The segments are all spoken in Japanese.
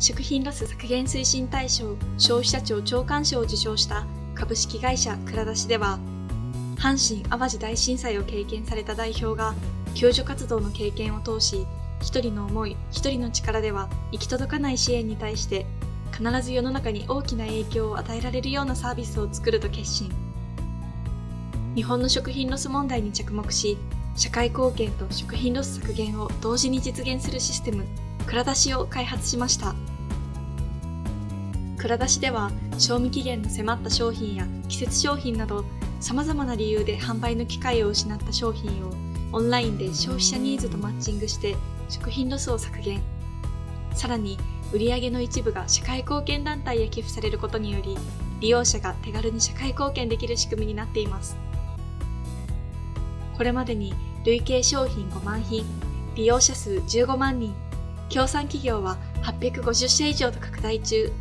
食品ロス削減推進大賞消費者庁長官賞を受賞した株式会社クラダシでは、阪神淡路大震災を経験された代表が救助活動の経験を通し、一人の思い、一人の力では行き届かない支援に対して必ず世の中に大きな影響を与えられるようなサービスを作ると決心。日本の食品ロス問題に着目し、社会貢献と食品ロス削減を同時に実現するシステム、蔵出しを開発しました。蔵出しでは、賞味期限の迫った商品や季節商品など、様々な理由で販売の機会を失った商品をオンラインで消費者ニーズとマッチングして食品ロスを削減。さらに、売上の一部が社会貢献団体へ寄付されることにより、利用者が手軽に社会貢献できる仕組みになっています。これまでに累計商品5万品、利用者数15万人、協賛企業は850社以上と拡大中。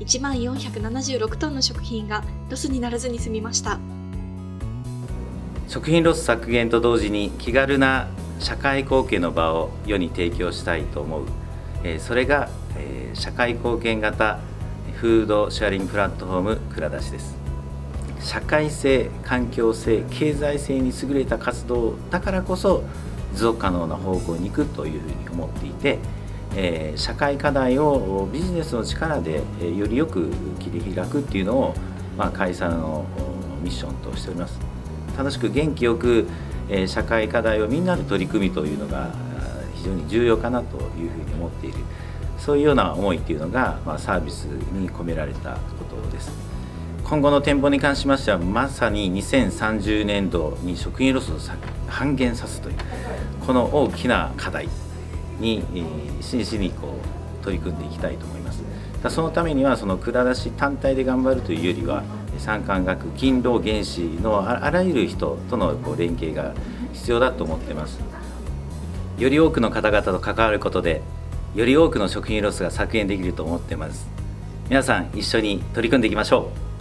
1万476トンの食品がロスにならずに済みました。食品ロス削減と同時に気軽な社会貢献の場を世に提供したいと思う、それが、社会貢献型フードシェアリングプラットフォームクラダシです社会性環境性経済性に優れた活動だからこそ持続可能な方向に行くというふうに思っていて、えー、社会課題をビジネスの力でよりよく切り開くっていうのを、まあ、会社のミッションとしております。楽しく元気よく、え、社会課題をみんなで取り組みというのが非常に重要かなというふうに思っている。そういうような思いっていうのが、まあ、サービスに込められたことです。今後の展望に関しましてはまさに2030年度に食品ロスを半減さすという。この大きな課題に真摯にこう取り組んでいきたいと思います。そのためにはそのクラダシ単体で頑張るというよりは産官学金労言士のあらゆる人とのこう連携が必要だと思ってます。より多くの方々と関わることでより多くの食品ロスが削減できると思ってます。皆さん一緒に取り組んでいきましょう。